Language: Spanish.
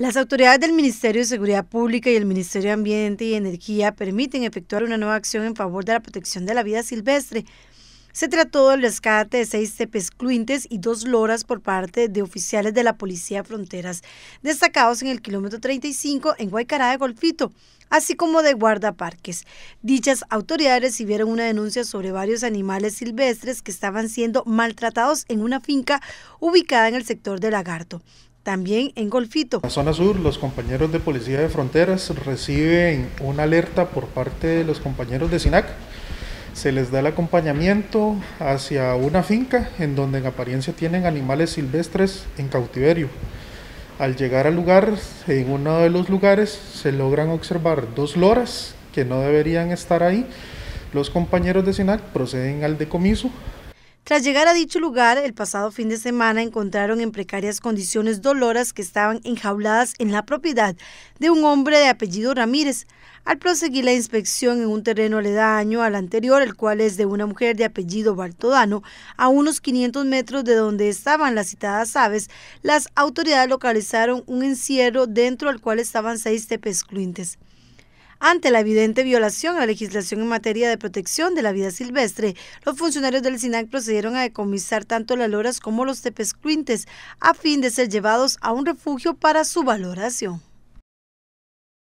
Las autoridades del Ministerio de Seguridad Pública y el Ministerio de Ambiente y Energía permiten efectuar una nueva acción en favor de la protección de la vida silvestre. Se trató del rescate de seis tepescluintes y dos loras por parte de oficiales de la Policía Fronteras, destacados en el kilómetro 35 en Guaycará de Golfito, así como de guardaparques. Dichas autoridades recibieron una denuncia sobre varios animales silvestres que estaban siendo maltratados en una finca ubicada en el sector de Lagarto también en Golfito. En zona sur, los compañeros de Policía de Fronteras reciben una alerta por parte de los compañeros de SINAC. Se les da el acompañamiento hacia una finca en donde en apariencia tienen animales silvestres en cautiverio. Al llegar al lugar, en uno de los lugares se logran observar dos loras que no deberían estar ahí. Los compañeros de SINAC proceden al decomiso, tras llegar a dicho lugar, el pasado fin de semana encontraron en precarias condiciones doloras que estaban enjauladas en la propiedad de un hombre de apellido Ramírez. Al proseguir la inspección en un terreno aledaño al anterior, el cual es de una mujer de apellido Bartodano, a unos 500 metros de donde estaban las citadas aves, las autoridades localizaron un encierro dentro del cual estaban seis tepescluintes. Ante la evidente violación a la legislación en materia de protección de la vida silvestre, los funcionarios del SINAC procedieron a decomisar tanto las loras como los tepescuintes a fin de ser llevados a un refugio para su valoración.